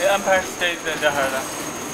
The Empire State Building.